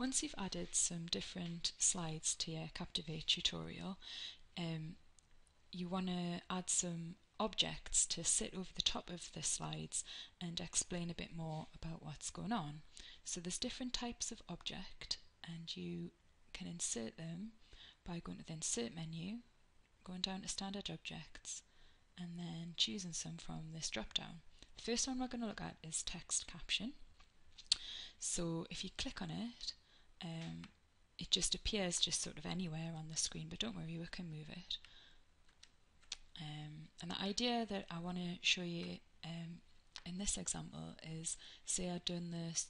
once you've added some different slides to your Captivate tutorial, um, you want to add some objects to sit over the top of the slides and explain a bit more about what's going on. So there's different types of object and you can insert them by going to the insert menu, going down to standard objects and then choosing some from this drop down. The first one we're going to look at is text caption. So if you click on it, um, it just appears just sort of anywhere on the screen, but don't worry, we can move it. Um, and the idea that I want to show you um, in this example is, say I've done this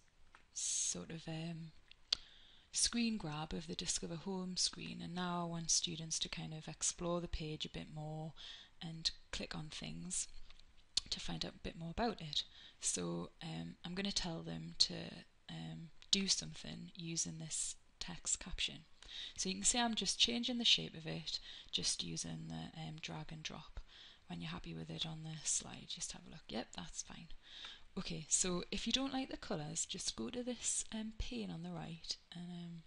sort of um, screen grab of the Discover Home screen, and now I want students to kind of explore the page a bit more and click on things to find out a bit more about it. So um, I'm going to tell them to um, do something using this text caption. So you can see I'm just changing the shape of it, just using the um, drag and drop. When you're happy with it on the slide, just have a look. Yep, that's fine. Okay, so if you don't like the colours, just go to this um, pane on the right, and um,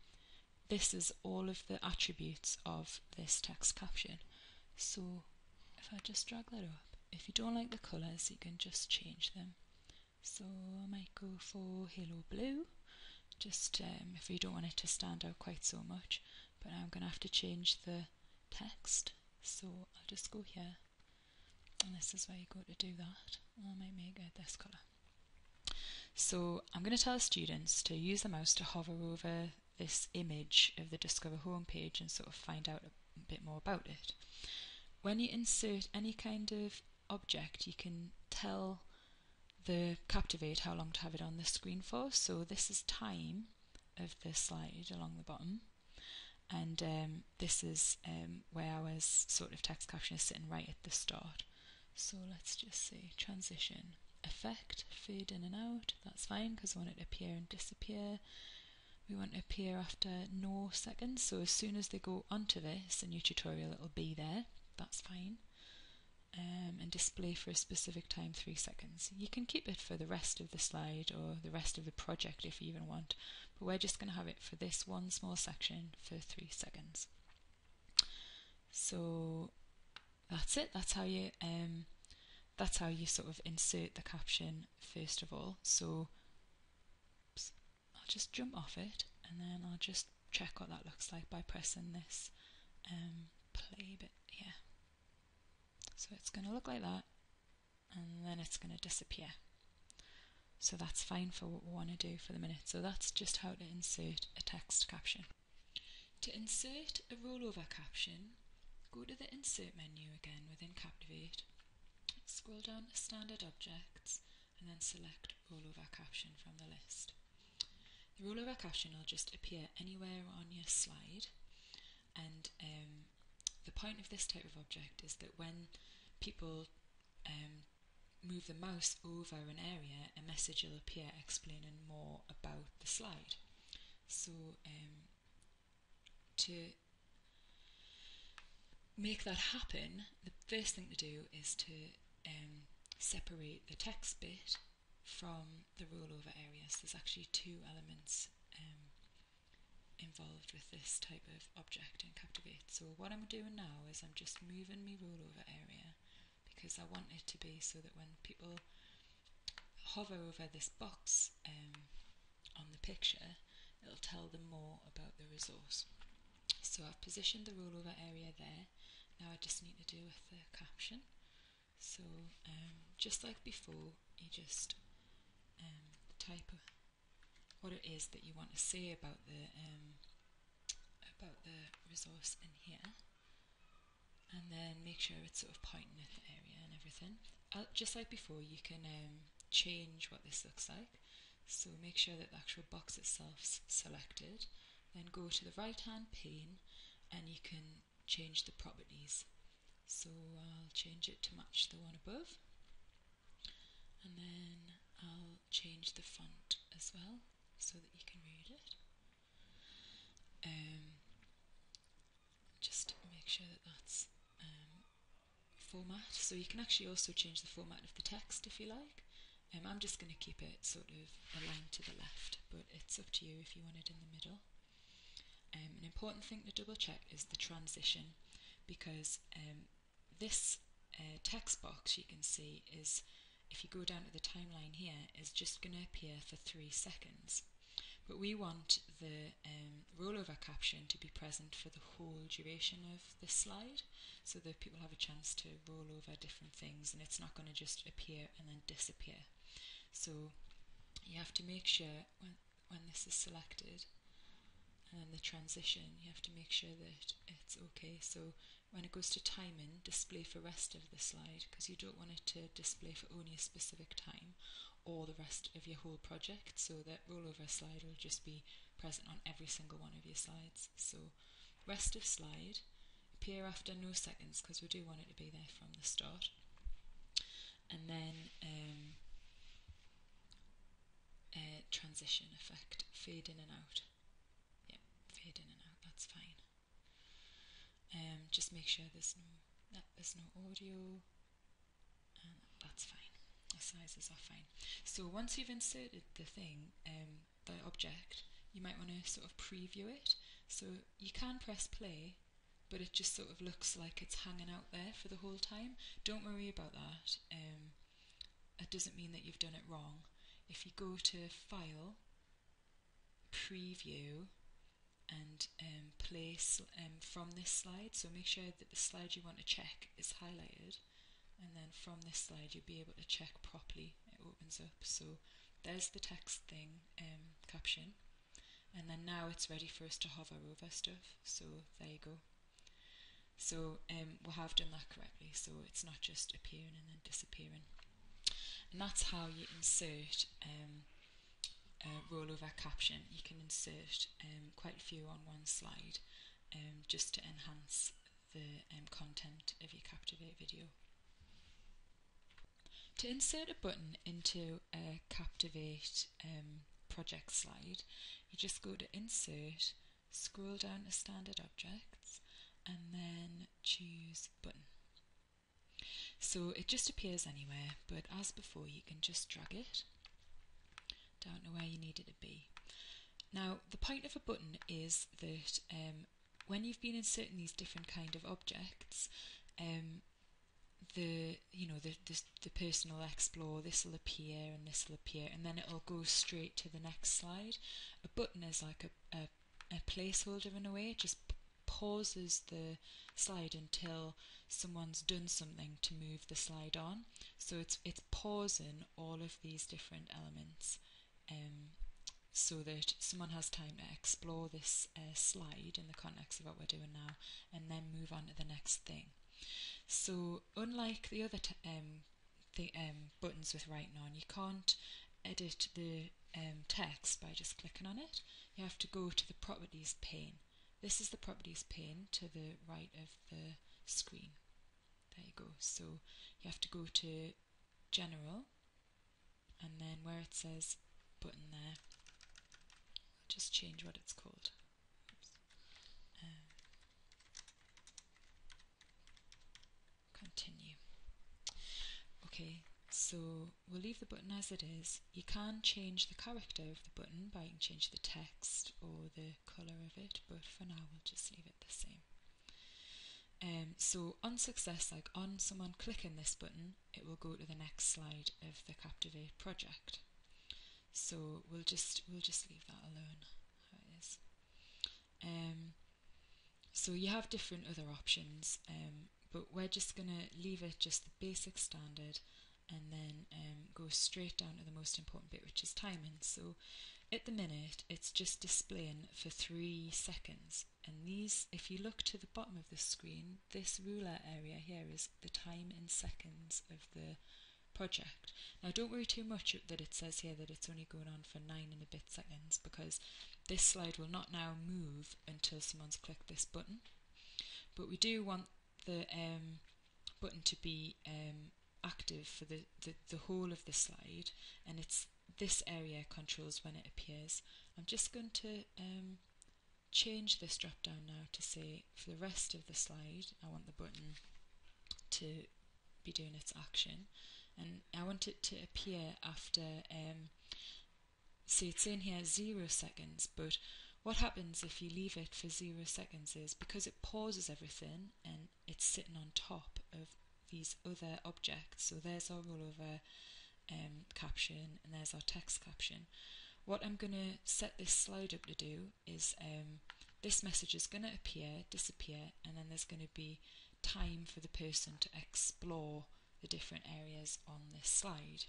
this is all of the attributes of this text caption. So if I just drag that up, if you don't like the colours, you can just change them. So I might go for Halo Blue, just um, if you don't want it to stand out quite so much. But now I'm going to have to change the text, so I'll just go here, and this is where you go to do that. I might make it this colour. So I'm going to tell students to use the mouse to hover over this image of the Discover home page and sort of find out a bit more about it. When you insert any kind of object, you can tell the Captivate how long to have it on the screen for. So this is time of the slide along the bottom. And um, this is um, where our sort of text caption is sitting right at the start. So let's just say transition effect, fade in and out, that's fine because we want it to appear and disappear. We want to appear after no seconds, so as soon as they go onto this, a new tutorial, it'll be there, that's fine. Um, and display for a specific time, three seconds. You can keep it for the rest of the slide or the rest of the project if you even want, but we're just going to have it for this one small section for three seconds. So that's it, that's how you um, that's how you sort of insert the caption first of all. So oops, I'll just jump off it and then I'll just check what that looks like by pressing this um, play bit here. So it's going to look like that and then it's going to disappear. So that's fine for what we want to do for the minute. So that's just how to insert a text caption. To insert a rollover caption, go to the insert menu again within Captivate Scroll down to Standard Objects and then select Rollover Caption from the list. The rollover caption will just appear anywhere on your slide and um, the point of this type of object is that when people um, move the mouse over an area, a message will appear explaining more about the slide. So um, to make that happen, the first thing to do is to um, separate the text bit from the rollover areas. There's actually two elements um, involved with this type of object in Captivate. So what I'm doing now is I'm just moving my rollover area because I want it to be so that when people hover over this box um, on the picture, it'll tell them more about the resource. So I've positioned the rollover area there. Now I just need to do with the caption. So um, just like before, you just um, type what it is that you want to say about the um, about the resource in here, and then make sure it's sort of pointing at the area and everything. Uh, just like before, you can um, change what this looks like. So make sure that the actual box itself's selected. Then go to the right hand pane and you can change the properties so I'll change it to match the one above and then I'll change the font as well so that you can read it um, just make sure that that's um, format so you can actually also change the format of the text if you like Um, I'm just going to keep it sort of aligned to the left, but it's up to you if you want it in the middle. Um, an important thing to double check is the transition because um, this uh, text box you can see is, if you go down to the timeline here, is just going to appear for three seconds. But we want the um, rollover caption to be present for the whole duration of the slide so that people have a chance to roll over different things and it's not going to just appear and then disappear. So you have to make sure when, when this is selected and then the transition, you have to make sure that it's okay. So when it goes to timing, display for rest of the slide because you don't want it to display for only a specific time or the rest of your whole project so that rollover slide will just be present on every single one of your slides. So rest of slide, appear after no seconds because we do want it to be there from the start. And then um, uh, transition effect, fade in and out. Yeah, fade in and out, that's fine. Um, just make sure there's no there's no audio, and that's fine. Sizes are fine. So once you've inserted the thing, um, the object, you might want to sort of preview it. So you can press play, but it just sort of looks like it's hanging out there for the whole time. Don't worry about that. Um, it doesn't mean that you've done it wrong if you go to File, Preview, and um, place um, from this slide, so make sure that the slide you want to check is highlighted, and then from this slide you'll be able to check properly. It opens up. So there's the text thing um, caption, and then now it's ready for us to hover over stuff. So there you go. So um, we have done that correctly. So it's not just appearing and then disappearing and that's how you insert um, a rollover caption. You can insert um, quite a few on one slide um, just to enhance the um, content of your Captivate video. To insert a button into a Captivate um, project slide, you just go to Insert, scroll down to Standard Objects, and then choose Button. So it just appears anywhere, but as before, you can just drag it down to where you need it to be. Now, the point of a button is that um, when you've been inserting these different kind of objects, um, the you know the, the the personal explore this will appear and this will appear and then it'll go straight to the next slide. A button is like a, a, a placeholder in a way, it just pauses the slide until someone's done something to move the slide on. So it's it's pausing all of these different elements um, so that someone has time to explore this uh, slide in the context of what we're doing now and then move on to the next thing. So unlike the other um, the um, buttons with writing on, you can't edit the um, text by just clicking on it. You have to go to the properties pane. This is the properties pane to the right of the screen. There you go. So you have to go to General and then where it says button there, just change what it's called. Um, continue. Okay, so we'll leave the button as it is. You can change the character of the button by you can change the text or the colour of it, but for now we'll just leave it the same. Um, so on success, like on someone clicking this button, it will go to the next slide of the Captivate project. So we'll just we'll just leave that alone how it is. Um, so you have different other options, um, but we're just gonna leave it just the basic standard, and then um, go straight down to the most important bit, which is timing. So at the minute, it's just displaying for three seconds. And these, if you look to the bottom of the screen, this ruler area here is the time in seconds of the project. Now don't worry too much that it says here that it's only going on for nine and a bit seconds because this slide will not now move until someone's clicked this button. But we do want the um, button to be um, active for the, the, the whole of the slide and it's this area controls when it appears. I'm just going to um, change this drop down now to say for the rest of the slide I want the button to be doing its action and I want it to appear after um, so it's in here zero seconds but what happens if you leave it for zero seconds is because it pauses everything and it's sitting on top of these other objects so there's our rollover um, caption and there's our text caption what I'm going to set this slide up to do is um, this message is going to appear, disappear, and then there's going to be time for the person to explore the different areas on this slide.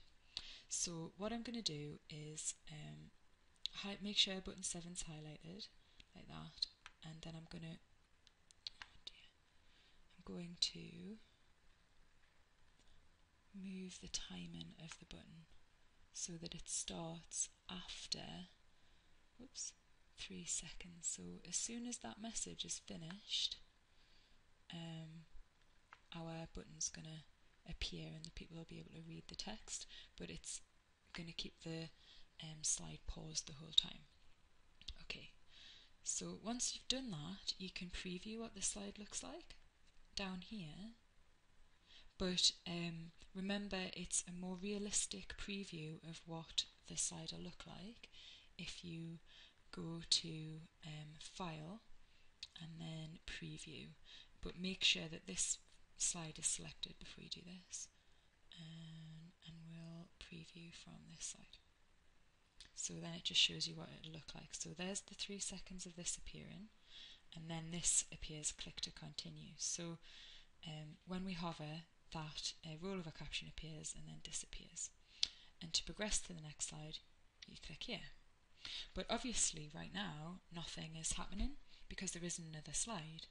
So what I'm going to do is um, make sure button 7 is highlighted like that and then I'm going to oh I'm going to move the timing of the button so that it starts after oops, three seconds. So as soon as that message is finished, um, our button's going to appear and the people will be able to read the text, but it's going to keep the um, slide paused the whole time. Okay, so once you've done that, you can preview what the slide looks like down here but um, remember it's a more realistic preview of what the slide will look like if you go to um, File and then Preview but make sure that this slide is selected before you do this and we'll preview from this side. So then it just shows you what it'll look like. So there's the three seconds of this appearing and then this appears click to continue. So um, when we hover that a rollover caption appears and then disappears. And to progress to the next slide, you click here. But obviously right now nothing is happening because there isn't another slide.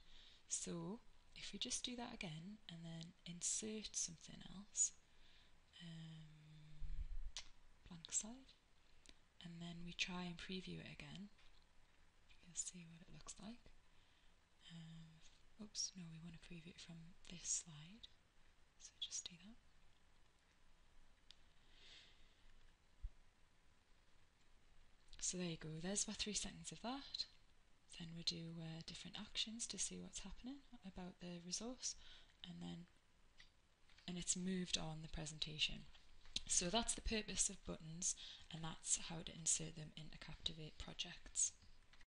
So if we just do that again and then insert something else, um, blank slide, and then we try and preview it again, you'll see what it looks like. Um, oops, no, we want to preview it from this slide. So just do that. So there you go, there's my three seconds of that. Then we do uh, different actions to see what's happening about the resource and then and it's moved on the presentation. So that's the purpose of buttons and that's how to insert them into Captivate projects.